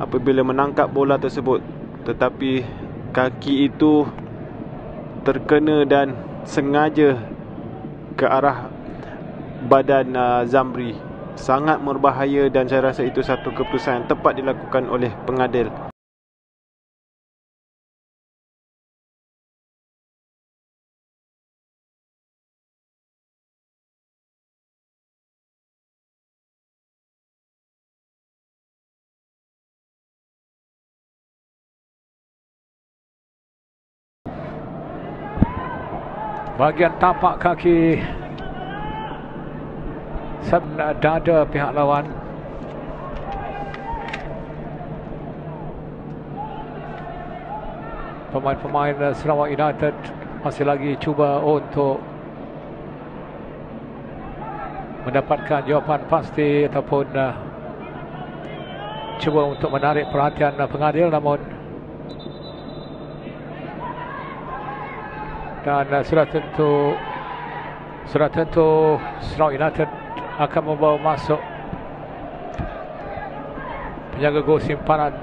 apabila menangkap bola tersebut. Tetapi kaki itu terkena dan sengaja ke arah badan uh, Zamri sangat berbahaya dan saya rasa itu satu keputusan yang tepat dilakukan oleh pengadil bahagian tapak kaki. Dada pihak lawan. Pemain-pemain Sarawak United masih lagi cuba untuk mendapatkan jawapan pasti ataupun uh, cuba untuk menarik perhatian pengadil. Namun dan uh, sudah tentu sudah tentu Sarawak United akan membawa masuk penjaga gol simpanan